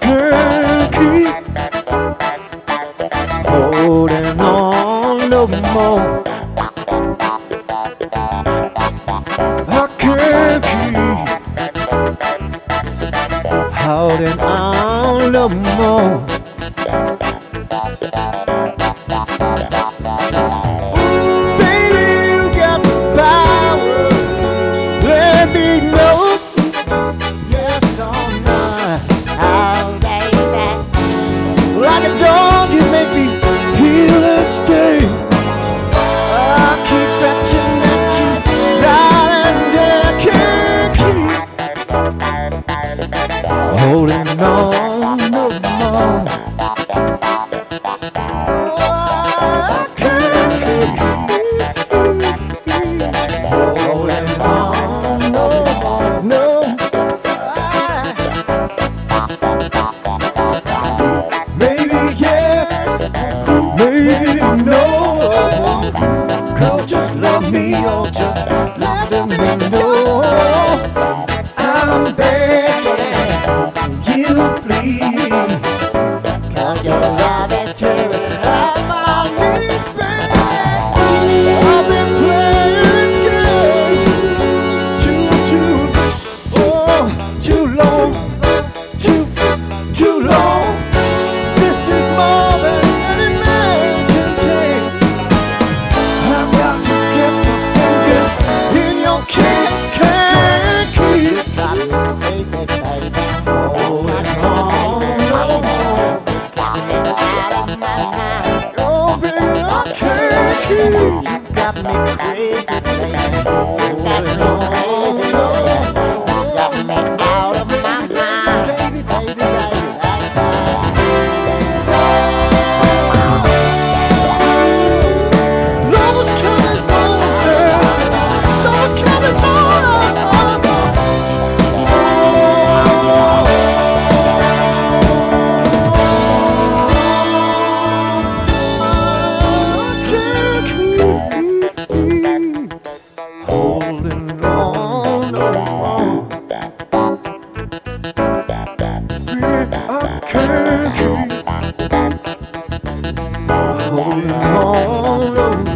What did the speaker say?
can't keep holding on no more. I can't keep holding on no more. Holding on no more. Oh, I can't keep holding on no. No. Maybe yes, maybe no. Just love me or just let me know. I can't keep You got me crazy, Oh no.